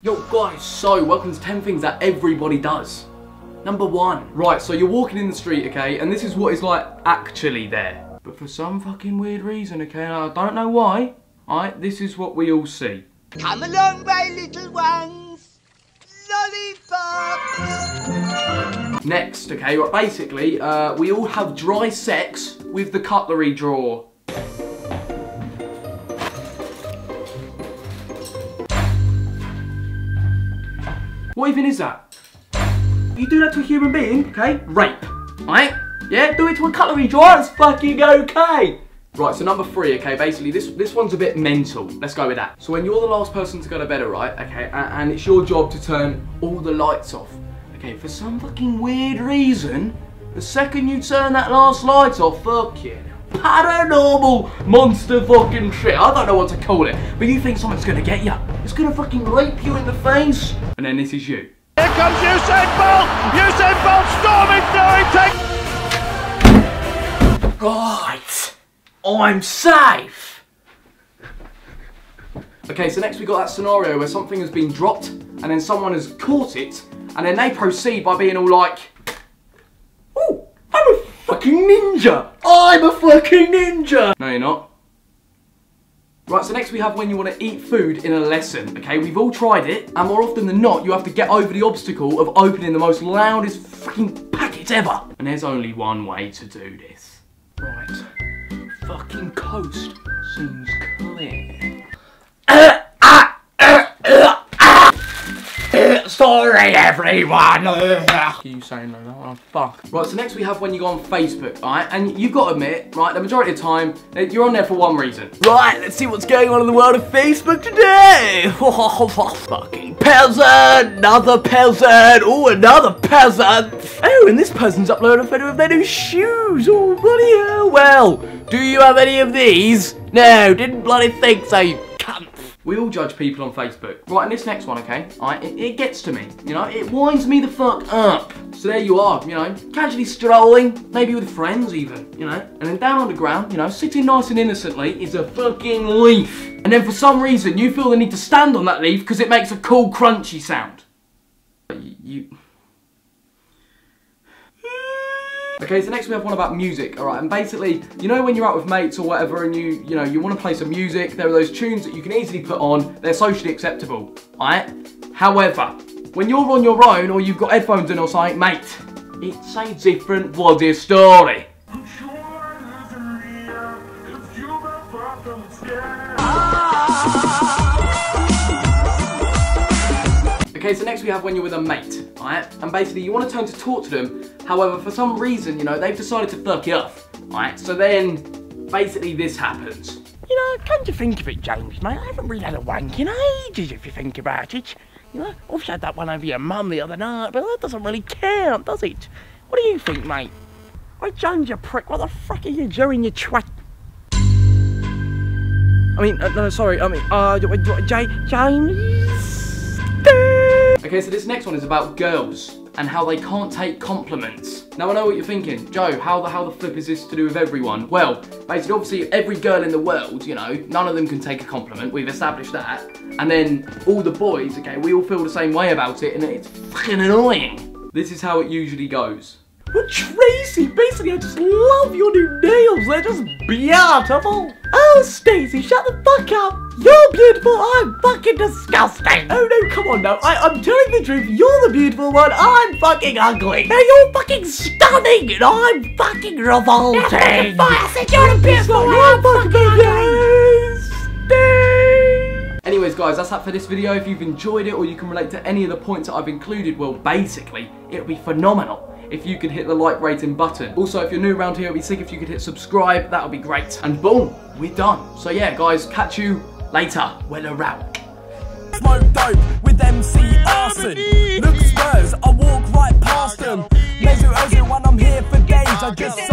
Yo guys, so welcome to 10 things that everybody does. Number one. Right, so you're walking in the street, okay, and this is what is like actually there. But for some fucking weird reason, okay, and I don't know why, alright, this is what we all see. Come along, my little ones. Lollipops. Next, okay, right, basically, uh, we all have dry sex with the cutlery drawer. What even is that? You do that to a human being, okay? Rape, right? Yeah, do it to a cutlery drawer, it's fucking okay. Right, so number three, okay, basically this this one's a bit mental. Let's go with that. So when you're the last person to go to bed, right, okay, and, and it's your job to turn all the lights off, okay, for some fucking weird reason, the second you turn that last light off, fuck you. Paranormal monster fucking shit. I don't know what to call it, but you think something's gonna get you. It's gonna fucking rape you in the face. And then this is you. Here comes Usain Bolt! Usain Bolt storming through! Take Right, I'm safe. Okay, so next we got that scenario where something has been dropped and then someone has caught it and then they proceed by being all like, "Oh, I'm a fucking ninja! I'm a fucking ninja!" No, you're not. Right, so next we have when you want to eat food in a lesson, okay? We've all tried it, and more often than not, you have to get over the obstacle of opening the most loudest fucking packet ever. And there's only one way to do this. Right. Fucking coast seems clear. Sorry, everyone! you saying like that? Oh, fuck. Right, so next we have when you go on Facebook, alright? And you've got to admit, right, the majority of the time, eh, you're on there for one reason. Right, let's see what's going on in the world of Facebook today! Oh, fucking peasant! Another peasant! Oh, another peasant! Oh, and this person's uploaded a photo of their new shoes! Oh, bloody hell! Well, do you have any of these? No, didn't bloody think so, you cunt! We all judge people on Facebook. Right, and this next one, okay? It, it gets to me. You know, it winds me the fuck up. So there you are, you know, casually strolling, maybe with friends even, you know? And then down on the ground, you know, sitting nice and innocently is a fucking leaf. And then for some reason, you feel the need to stand on that leaf because it makes a cool crunchy sound. You... you... Okay, so next we have one about music, alright, and basically, you know when you're out with mates or whatever and you, you know, you want to play some music, there are those tunes that you can easily put on, they're socially acceptable, alright? However, when you're on your own or you've got headphones in or something, mate, it's a different bloody story. Okay, so next we have when you're with a mate, alright? And basically you want to turn to talk to them, however, for some reason, you know, they've decided to fuck you off, alright? So then, basically this happens. You know, come to think of it, James, mate, I haven't really had a wank in ages if you think about it. You know, I've had that one over your mum the other night, but that doesn't really count, does it? What do you think, mate? Why, James, you prick, what the fuck are you doing, you twat? I mean, uh, no, sorry, I mean, uh, J James... Okay, so this next one is about girls and how they can't take compliments. Now I know what you're thinking, Joe, how the how the flip is this to do with everyone? Well, basically obviously every girl in the world, you know, none of them can take a compliment, we've established that. And then all the boys, okay, we all feel the same way about it and it's fucking annoying. This is how it usually goes. Well, Tracy, basically, I just love your new nails. They're just beautiful. Oh, Stacey, shut the fuck up. You're beautiful. I'm fucking disgusting. Oh, no, come on now. I, I'm telling the truth. You're the beautiful one. I'm fucking ugly. Now, you're fucking stunning, and I'm fucking revolting. I said you're the beautiful one. I'm fucking ugly. Anyways guys, that's that for this video. If you've enjoyed it or you can relate to any of the points that I've included, well basically, it would be phenomenal if you could hit the like rating button. Also, if you're new around here, it'd be sick if you could hit subscribe. That would be great. And boom, we're done. So yeah, guys, catch you later. Smoke dope with MC Arson. Look Spurs, I walk right past them. Measure when I'm here for days. I just